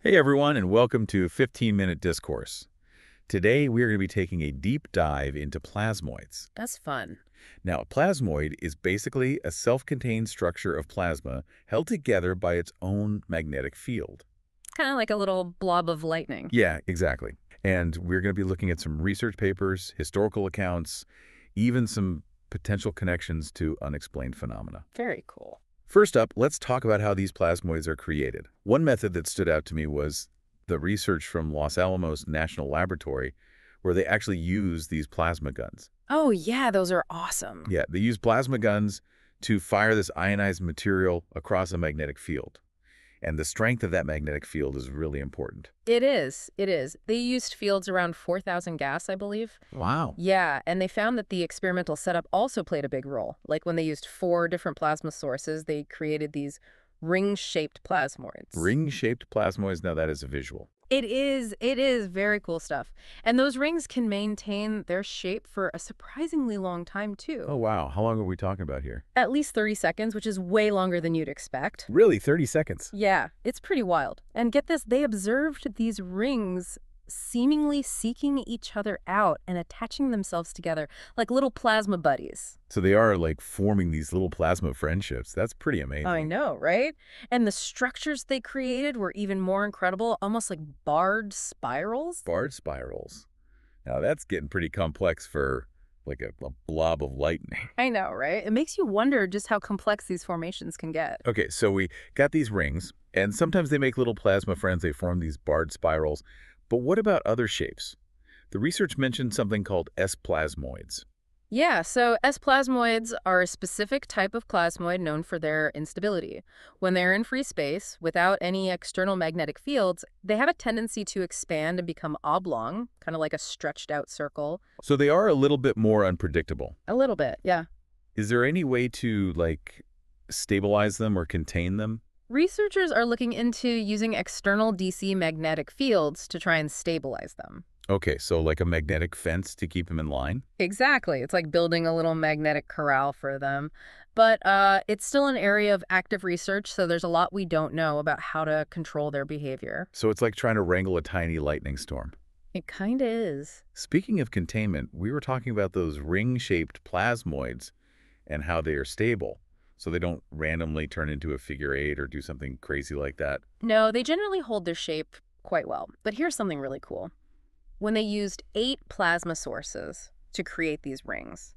Hey everyone, and welcome to 15 Minute Discourse. Today we are going to be taking a deep dive into plasmoids. That's fun. Now, a plasmoid is basically a self-contained structure of plasma held together by its own magnetic field. Kind of like a little blob of lightning. Yeah, exactly. And we're going to be looking at some research papers, historical accounts, even some potential connections to unexplained phenomena. Very cool. First up, let's talk about how these plasmoids are created. One method that stood out to me was the research from Los Alamos National Laboratory, where they actually use these plasma guns. Oh, yeah, those are awesome. Yeah, they use plasma guns to fire this ionized material across a magnetic field. And the strength of that magnetic field is really important. It is. It is. They used fields around 4,000 gauss, I believe. Wow. Yeah, and they found that the experimental setup also played a big role. Like when they used four different plasma sources, they created these ring-shaped plasmoids. Ring-shaped plasmoids, now that is a visual. It is. It is very cool stuff. And those rings can maintain their shape for a surprisingly long time, too. Oh, wow. How long are we talking about here? At least 30 seconds, which is way longer than you'd expect. Really? 30 seconds? Yeah, it's pretty wild. And get this, they observed these rings seemingly seeking each other out and attaching themselves together like little plasma buddies. So they are like forming these little plasma friendships. That's pretty amazing. I know, right? And the structures they created were even more incredible, almost like barred spirals. Barred spirals. Now that's getting pretty complex for like a, a, blob of lightning. I know, right? It makes you wonder just how complex these formations can get. Okay, so we got these rings, and sometimes they make little plasma friends. They form these barred spirals. But what about other shapes? The research mentioned something called S-plasmoids. Yeah, so S-plasmoids are a specific type of plasmoid known for their instability. When they're in free space, without any external magnetic fields, they have a tendency to expand and become oblong, kind of like a stretched out circle. So they are a little bit more unpredictable. A little bit, yeah. Is there any way to, like, stabilize them or contain them? Researchers are looking into using external DC magnetic fields to try and stabilize them. Okay, so like a magnetic fence to keep them in line? Exactly. It's like building a little magnetic corral for them. But uh, it's still an area of active research, so there's a lot we don't know about how to control their behavior. So it's like trying to wrangle a tiny lightning storm. It kind of is. Speaking of containment, we were talking about those ring-shaped plasmoids and how they are stable so they don't randomly turn into a figure eight or do something crazy like that? No, they generally hold their shape quite well. But here's something really cool. When they used eight plasma sources to create these rings,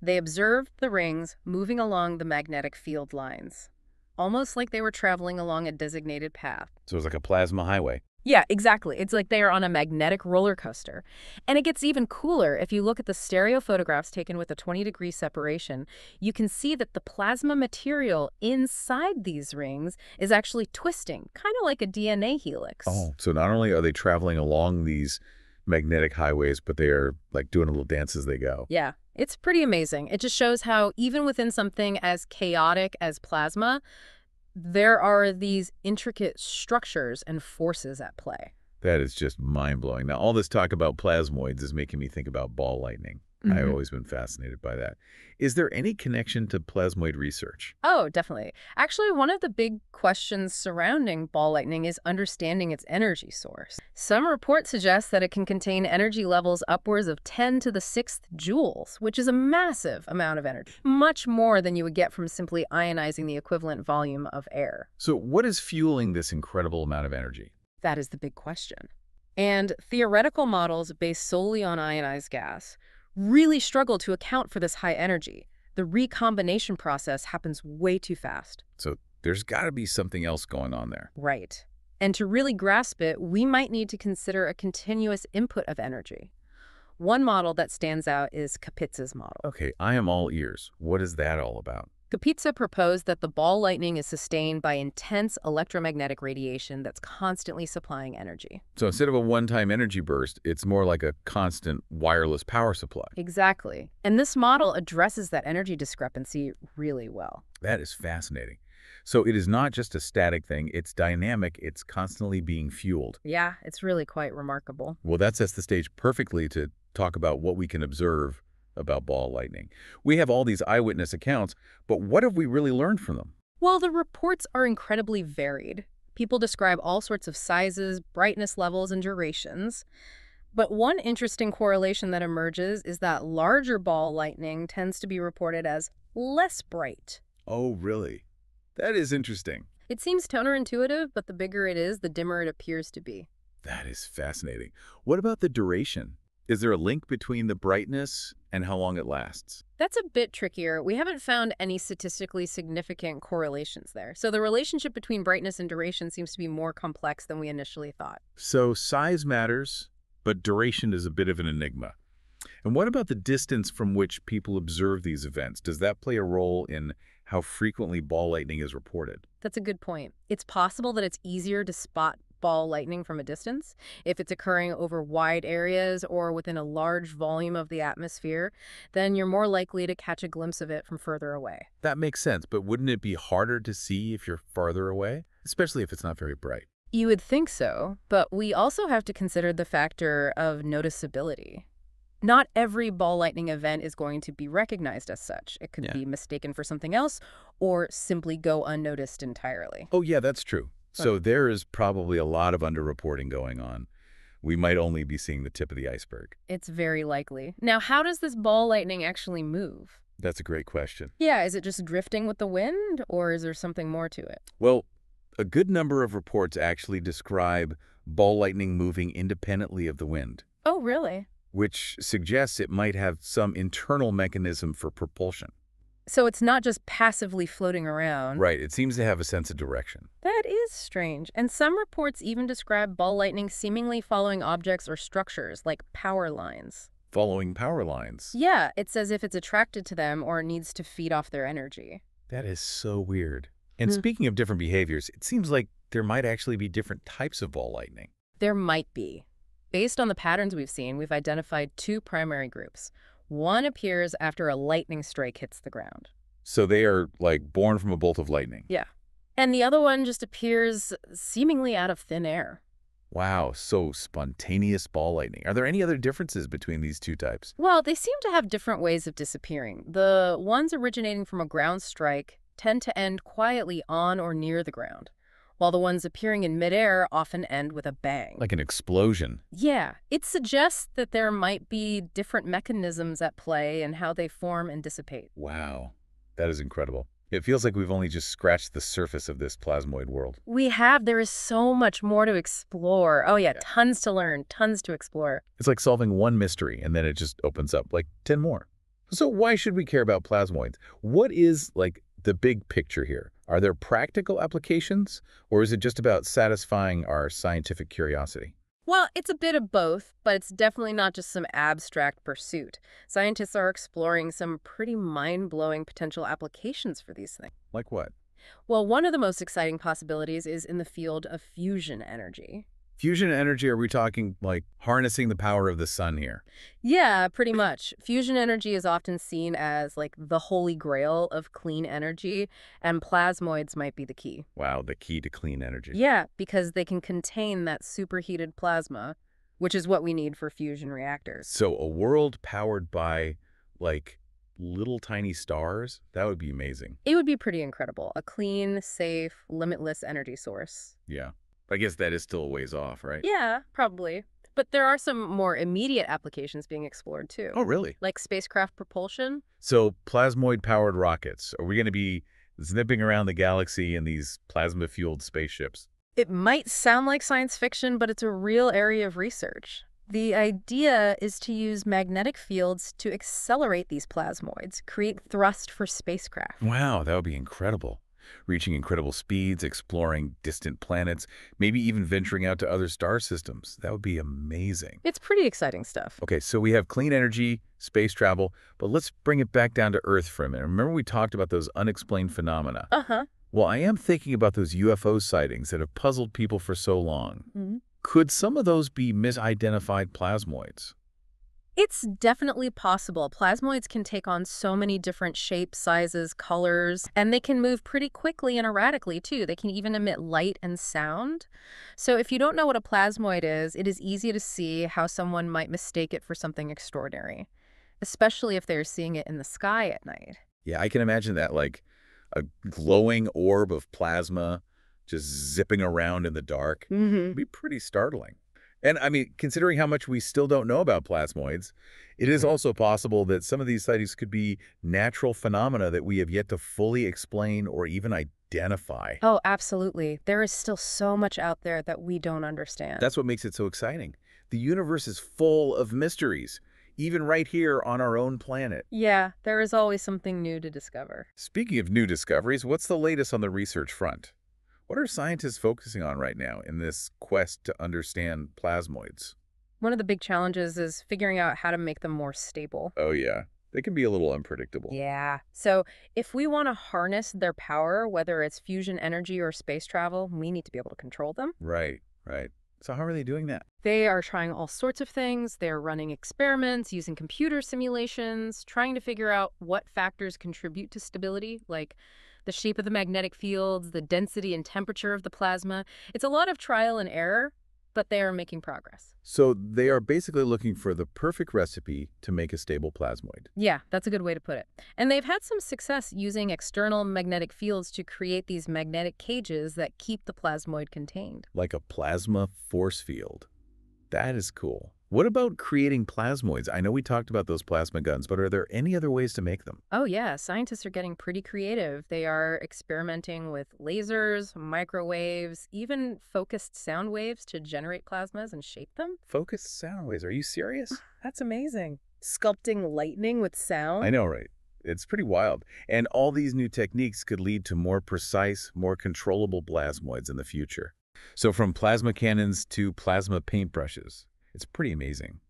they observed the rings moving along the magnetic field lines, almost like they were traveling along a designated path. So it was like a plasma highway. Yeah, exactly. It's like they are on a magnetic roller coaster. And it gets even cooler if you look at the stereo photographs taken with a 20 degree separation. You can see that the plasma material inside these rings is actually twisting, kind of like a DNA helix. Oh, so not only are they traveling along these magnetic highways, but they are like doing a little dance as they go. Yeah, it's pretty amazing. It just shows how even within something as chaotic as plasma, there are these intricate structures and forces at play. That is just mind-blowing. Now, all this talk about plasmoids is making me think about ball lightning. Mm -hmm. I've always been fascinated by that. Is there any connection to plasmoid research? Oh, definitely. Actually, one of the big questions surrounding ball lightning is understanding its energy source. Some reports suggest that it can contain energy levels upwards of 10 to the sixth joules, which is a massive amount of energy, much more than you would get from simply ionizing the equivalent volume of air. So what is fueling this incredible amount of energy? That is the big question. And theoretical models based solely on ionized gas really struggle to account for this high energy. The recombination process happens way too fast. So there's got to be something else going on there. Right. And to really grasp it, we might need to consider a continuous input of energy. One model that stands out is Kapitza's model. Okay, I am all ears. What is that all about? Kapitza proposed that the ball lightning is sustained by intense electromagnetic radiation that's constantly supplying energy. So instead of a one-time energy burst, it's more like a constant wireless power supply. Exactly. And this model addresses that energy discrepancy really well. That is fascinating. So it is not just a static thing, it's dynamic, it's constantly being fueled. Yeah, it's really quite remarkable. Well, that sets the stage perfectly to talk about what we can observe about ball lightning. We have all these eyewitness accounts, but what have we really learned from them? Well, the reports are incredibly varied. People describe all sorts of sizes, brightness levels, and durations. But one interesting correlation that emerges is that larger ball lightning tends to be reported as less bright. Oh, really? That is interesting. It seems counterintuitive, but the bigger it is, the dimmer it appears to be. That is fascinating. What about the duration? Is there a link between the brightness and how long it lasts? That's a bit trickier. We haven't found any statistically significant correlations there. So the relationship between brightness and duration seems to be more complex than we initially thought. So size matters, but duration is a bit of an enigma. And what about the distance from which people observe these events? Does that play a role in how frequently ball lightning is reported? That's a good point. It's possible that it's easier to spot ball lightning from a distance. If it's occurring over wide areas or within a large volume of the atmosphere, then you're more likely to catch a glimpse of it from further away. That makes sense, but wouldn't it be harder to see if you're farther away? Especially if it's not very bright. You would think so, but we also have to consider the factor of noticeability. Not every ball lightning event is going to be recognized as such. It could Yeah. be mistaken for something else or simply go unnoticed entirely. Oh, yeah, that's true. So there is probably a lot of underreporting going on. We might only be seeing the tip of the iceberg. It's very likely. Now, how does this ball lightning actually move? That's a great question. Yeah, is it just drifting with the wind, or is there something more to it? Well, a good number of reports actually describe ball lightning moving independently of the wind, Oh, really? which suggests it might have some internal mechanism for propulsion. So it's not just passively floating around. Right, it seems to have a sense of direction. That is strange. And some reports even describe ball lightning seemingly following objects or structures, like power lines. Following power lines. Yeah, it's as if it's attracted to them or needs to feed off their energy. That is so weird. And Hmm. speaking of different behaviors, it seems like there might actually be different types of ball lightning. There might be. Based on the patterns we've seen, we've identified two primary groups. One appears after a lightning strike hits the ground. So they are like born from a bolt of lightning. Yeah. And the other one just appears seemingly out of thin air. Wow, so spontaneous ball lightning. Are there any other differences between these two types? Well, they seem to have different ways of disappearing. The ones originating from a ground strike tend to end quietly on or near the ground, while the ones appearing in midair often end with a bang. Like an explosion. yeah, it suggests that there might be different mechanisms at play in how they form and dissipate. Wow, that is incredible. It feels like we've only just scratched the surface of this plasmoid world. We have, there is so much more to explore. Oh, yeah, Yeah. tons to learn, tons to explore. It's like solving one mystery and then it just opens up like 10 more. So why should we care about plasmoids? What is like the big picture here? Are there practical applications or is it just about satisfying our scientific curiosity? Well, it's a bit of both, but it's definitely not just some abstract pursuit. Scientists are exploring some pretty mind-blowing potential applications for these things. Like what? Well, one of the most exciting possibilities is in the field of fusion energy. Fusion energy, are we talking like harnessing the power of the sun here? Yeah, pretty much. Fusion energy is often seen as like the holy grail of clean energy, and plasmoids might be the key. Wow, the key to clean energy. Yeah, because they can contain that superheated plasma, which is what we need for fusion reactors. So a world powered by like little tiny stars, that would be amazing. It would be pretty incredible. A clean, safe, limitless energy source. Yeah. I guess that is still a ways off, right? Yeah, probably. But there are some more immediate applications being explored too. Oh, really? Like spacecraft propulsion. So plasmoid powered rockets. Are we going to be zipping around the galaxy in these plasma fueled spaceships? It might sound like science fiction, but it's a real area of research. The idea is to use magnetic fields to accelerate these plasmoids, create thrust for spacecraft. Wow, that would be incredible. Reaching incredible speeds, exploring distant planets, maybe even venturing out to other star systems. That would be amazing. It's pretty exciting stuff. Okay, so we have clean energy, space travel, but let's bring it back down to Earth for a minute. Remember we talked about those unexplained phenomena? Uh-huh. Well, I am thinking about those UFO sightings that have puzzled people for so long. Mhm. Could some of those be misidentified plasmoids? It's definitely possible. Plasmoids can take on so many different shapes, sizes, colors, and they can move pretty quickly and erratically too. They can even emit light and sound. So if you don't know what a plasmoid is, it is easy to see how someone might mistake it for something extraordinary, especially if they're seeing it in the sky at night. Yeah, I can imagine that, like a glowing orb of plasma just zipping around in the dark. Mm-hmm. It'd be pretty startling. And I mean, considering how much we still don't know about plasmoids, it is mm-hmm. also possible that some of these sightings could be natural phenomena that we have yet to fully explain or even identify. Oh, absolutely. There is still so much out there that we don't understand. That's what makes it so exciting. The universe is full of mysteries, even right here on our own planet. yeah, there is always something new to discover. Speaking of new discoveries, what's the latest on the research front? What are scientists focusing on right now in this quest to understand plasmoids? One of the big challenges is figuring out how to make them more stable. Oh yeah, they can be a little unpredictable. Yeah. So if we want to harness their power, whether it's fusion energy or space travel, we need to be able to control them. Right, right. So how are they doing that? They are trying all sorts of things. They're running experiments, using computer simulations, trying to figure out what factors contribute to stability, like the shape of the magnetic fields, the density and temperature of the plasma. It's a lot of trial and error, but they are making progress. So they are basically looking for the perfect recipe to make a stable plasmoid. Yeah, that's a good way to put it. And they've had some success using external magnetic fields to create these magnetic cages that keep the plasmoid contained. like a plasma force field. That is cool. What about creating plasmoids? I know we talked about those plasma guns, but are there any other ways to make them? Oh, yeah, scientists are getting pretty creative. They are experimenting with lasers, microwaves, even focused sound waves to generate plasmas and shape them. Focused sound waves. Are you serious? That's amazing. Sculpting lightning with sound. I know, right? It's pretty wild. And all these new techniques could lead to more precise, more controllable plasmoids in the future. So from plasma cannons to plasma paintbrushes. It's pretty amazing.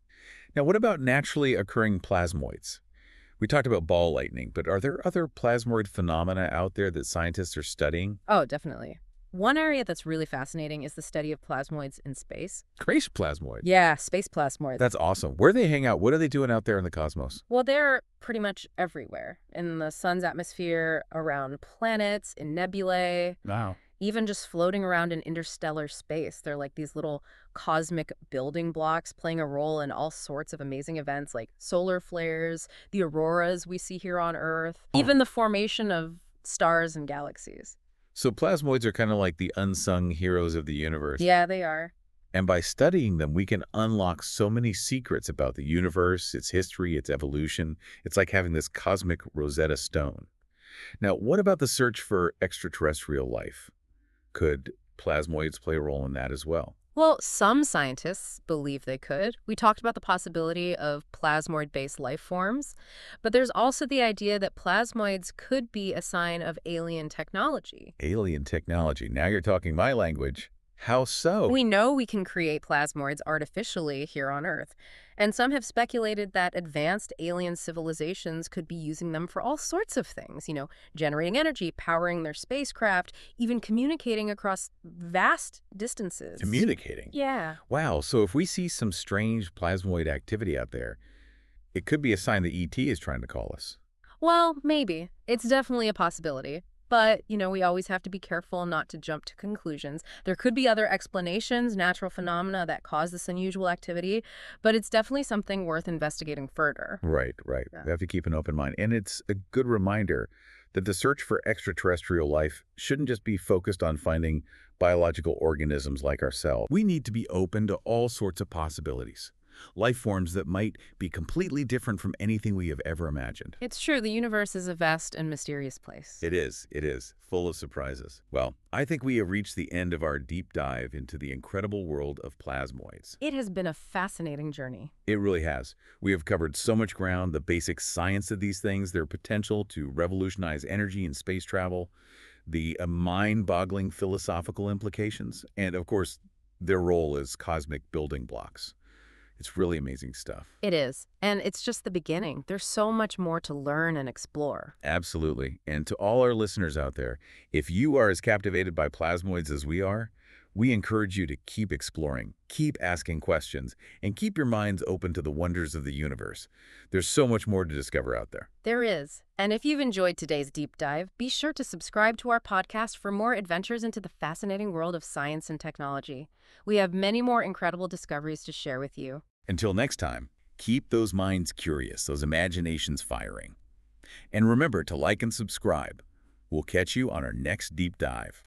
Now, what about naturally occurring plasmoids? We talked about ball lightning, but are there other plasmoid phenomena out there that scientists are studying? Oh, definitely. One area that's really fascinating is the study of plasmoids in space. Grace plasmoid. Yeah, space plasmoids. That's awesome. Where do they hang out? What are they doing out there in the cosmos? Well, they're pretty much everywhere in the sun's atmosphere, around planets, in nebulae, Wow. Even just floating around in interstellar space. They're like these little cosmic building blocks playing a role in all sorts of amazing events like solar flares, the auroras we see here on Earth, oh. even the formation of stars and galaxies. So plasmoids are kind of like the unsung heroes of the universe. Yeah, they are. And by studying them, we can unlock so many secrets about the universe, its history, its evolution. It's like having this cosmic Rosetta Stone. Now, what about the search for extraterrestrial life? Could plasmoids play a role in that as well? Well, some scientists believe they could. We talked about the possibility of plasmoid-based life forms, but there's also the idea that plasmoids could be a sign of alien technology. Alien technology. Now you're talking my language. How so? We know we can create plasmoids artificially here on Earth, and some have speculated that advanced alien civilizations could be using them for all sorts of things, you know, generating energy, powering their spacecraft, even communicating across vast distances. Communicating. Yeah. Wow, so if we see some strange plasmoid activity out there, it could be a sign that ET is trying to call us. Well, maybe. It's definitely a possibility. But, you know, we always have to be careful not to jump to conclusions. There could be other explanations, natural phenomena that cause this unusual activity, but it's definitely something worth investigating further. Right, right. Yeah. We have to keep an open mind. And it's a good reminder that the search for extraterrestrial life shouldn't just be focused on finding biological organisms like ourselves. We need to be open to all sorts of possibilities. Life forms that might be completely different from anything we have ever imagined. It's true, the universe is a vast and mysterious place. It is, it is, full of surprises. Well, I think we have reached the end of our deep dive into the incredible world of plasmoids. It has been a fascinating journey. It really has. We have covered so much ground, the basic science of these things, their potential to revolutionize energy and space travel, the uh, mind-boggling philosophical implications, and of course, their role as cosmic building blocks. It's really amazing stuff. It is. And it's just the beginning. There's so much more to learn and explore. Absolutely. And to all our listeners out there, if you are as captivated by plasmoids as we are, we encourage you to keep exploring, keep asking questions, and keep your minds open to the wonders of the universe. There's so much more to discover out there. There is. And if you've enjoyed today's deep dive, be sure to subscribe to our podcast for more adventures into the fascinating world of science and technology. We have many more incredible discoveries to share with you. Until next time, keep those minds curious, those imaginations firing. And remember to like and subscribe. We'll catch you on our next deep dive.